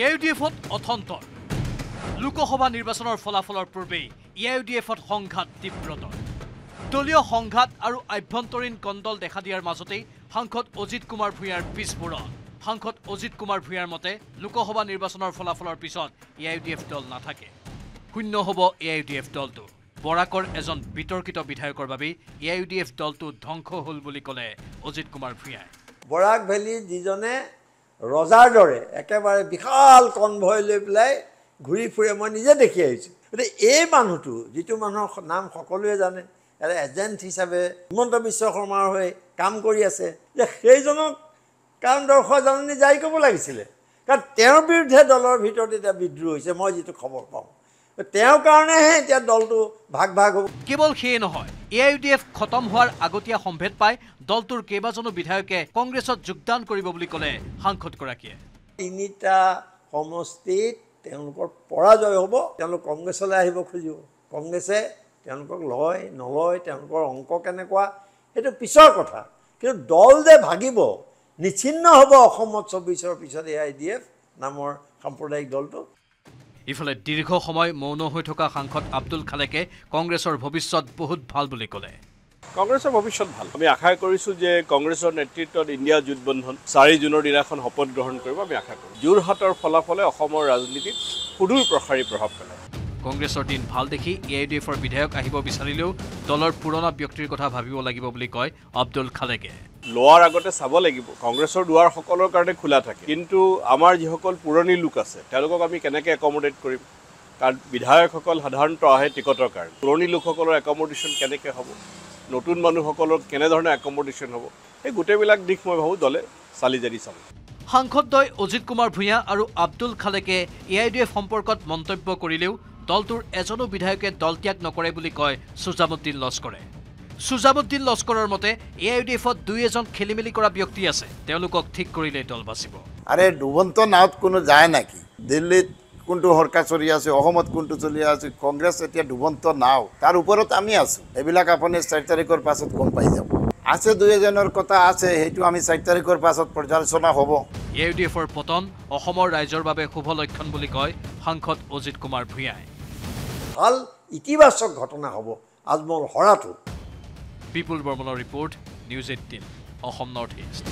A I D এফত অথন্তৰ। লোকসভা নিৰ্বাচনৰ ফলাফলৰ পূৰ্বেই এ আই ডি এফত সংঘাত তীব্ৰতৰ। দলীয় সংঘাত আৰু আভ্যন্তৰীণ কণ্ডল দেখা দিয়াৰ মাজতেই সাংসদ অজিত কুমাৰ ভূঞাৰ পিছপোৰণ। সাংসদ অজিত কুমাৰ ভূঞাৰ মতে লোকসভা নিৰ্বাচনৰ ফলাফলৰ পিছত এ আই ডি এফ দল নাথাকে। শূন্য হ'ব এ আই ডি এফ দলটো। বৰাকৰ এজন বিতৰ্কিত বিধায়কৰ বাবেই এ আই ডি এফ দলটো ধ্বংস হ'ল বুলি ক'লে অজিত কুমাৰ ভূঞাই। বৰাক ভেলীত যিজনে ৰজাৰ দৰে একেবাৰে বিশাল কনভয় লৈ পেলাই ঘূৰি ফুৰে মই নিজে দেখি আহিছোঁ। গতিকে এই মানুহটো যিটো মানুহৰ নাম সকলোৱে জানে এটা এজেণ্ট হিচাপে হিমন্ত বিশ্ব শৰ্মাৰ হৈ কাম কৰি আছে যে সেইজনক কাৰণ দৰ্শক জাননী জাৰি কৰিব লাগিছিলে। কাৰণ তেওঁৰ বিৰুদ্ধে দলৰ ভিতৰত এতিয়া বিদ্ৰোহ হৈছে মই যিটো খবৰ পাওঁ। তেওঁৰ কাৰণেহে এতিয়া দলটো ভাগ ভাগ হ'ব। কেৱল সেয়ে নহয় এ আই ডি এফ খতম হোৱাৰ আগতীয়া সম্ভেদ পাই দলটোৰ কেইবাজনো বিধায়কে কংগ্ৰেছত যোগদান কৰিব বুলি ক'লে সাংসদগৰাকীয়ে। তিনিটা সমষ্টিত তেওঁলোকৰ পৰাজয় হ'ব তেওঁলোক কংগ্ৰেছলৈ আহিব খুজিব। কংগ্ৰেছে তেওঁলোকক লয় নলয় তেওঁলোকৰ অংক কেনেকুৱা সেইটো পিছৰ কথা। কিন্তু দল যে ভাগিব নিচ্ছিন্ন হ'ব অসমত চৌবিছৰ পিছত এ আই ডি এফ নামৰ সাম্প্ৰদায়িক দলটো। ইফালে দীৰ্ঘ সময় মৌন হৈ থকা সাংসদ আব্দুল খালেকে কংগ্ৰেছৰ ভৱিষ্যত বহুত ভাল বুলি ক'লে। কংগ্ৰেছৰ ভৱিষ্যত ভাল। আমি আশা কৰিছোঁ যে কংগ্ৰেছৰ নেতৃত্বত ইণ্ডিয়া জোঁটবন্ধন চাৰি জুনৰ দিনাখন শপত গ্ৰহণ কৰিব। আমি আশা কৰোঁ যোৰহাটৰ ফলাফলে অসমৰ ৰাজনীতিত সুদূৰ প্ৰসাৰী প্ৰভাৱ পেলায়। কংগ্ৰেছৰ দিন ভাল দেখি এ আই ডি এফৰ বিধায়ক আহিব বিচাৰিলেও দলৰ পুৰণা ব্যক্তিৰ কথা ভাবিব লাগিব বুলি কয় আব্দুল খালেকে। লোৱাৰ আগতে চাব লাগিব কংগ্ৰেছৰ দুৱাৰ সকলৰ কাৰণে খোলা থাকে। কিন্তু আমাৰ যিসকল পুৰণি লোক আছে তেওঁলোকক আমি কেনেকৈ একমডেট কৰিম? কাৰণ বিধায়কসকল সাধাৰণতে আহে টিকটৰ কাৰণে। পুৰণি লোকসকলৰ একমডেশ্যন কেনেকৈ হ'ব? নতুন মানুহসকলৰ কেনেধৰণে একমডেশ্যন হ'ব? সেই গোটেইবিলাক দিশ মই ভাবোঁ দলে চালি জাৰি চাব। সাংসদদ্বয় অজিত কুমাৰ ভূঞা আৰু আব্দুল খালেকে এ আই ডি এফ সম্পৰ্কত মন্তব্য কৰিলেও দলটোৰ এজনো বিধায়কে দল ত্যাগ নকৰে বুলি কয় সুজামুদ্দিন লস্কৰে। সুজামুদ্দিন লস্কৰৰ মতে এ আই ডি এফত দুই এজন খেলি মেলি কৰা ব্যক্তি আছে। তেওঁলোকক ঠিক কৰিলেই দল বাচিব। আৰে ডুবন্ত নাৱত কোনো যায় নাকি? দিল্লীত কোনটো সৰকাৰ চলি আছে অসমত কোনটো চলি আছে কংগ্ৰেছ এতিয়া ডুবন্ত নাও। তাৰ ওপৰত আমি আছোঁ। এইবিলাক আপুনি চাৰি তাৰিখৰ পাছত গম পাই যাব। আছে দুই এজনৰ কথা আছে সেইটো আমি চাৰি তাৰিখৰ পাছত পৰ্যালোচনা হ'ব। এ আই ডি এফৰ পতন অসমৰ ৰাইজৰ বাবে শুভ লক্ষণ বুলি কয় সাংসদ অজিত কুমাৰ ভূঞাই। ভাল ইতিবাচক ঘটনা হ'ব। আজমল হৰাটো। বিপুল বৰ্মনৰ report news eighteen Assam north east.